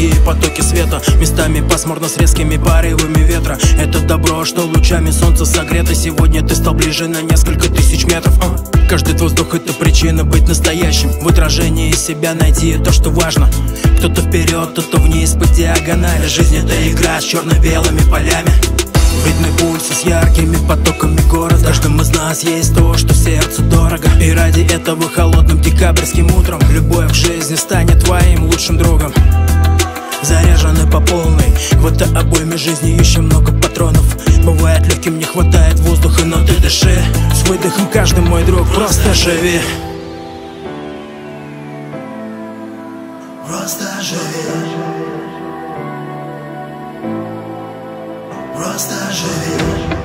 яркие потоки света Местами пасмурно с резкими порывами ветра. Это добро, что лучами солнца согрето. Сегодня ты стал ближе на несколько тысяч метров. А. Каждый твой вздох это причина быть настоящим. В отражении себя найти то, что важно. Кто-то вперед, кто-то вниз по диагонали. Жизнь это игра с черно-белыми полями. В ритме пульса с яркими потоками города. В каждом из нас есть то, что сердцу дорого. И ради этого холодным декабрьским утром Любовь к жизни станет твоим лучшим другом Заряжены по полной. В этой обойме жизни еще много патронов. Бывает легким не хватает воздуха, но ты дыши. С выдохом каждый мой друг, просто живи. Просто живи. Просто живи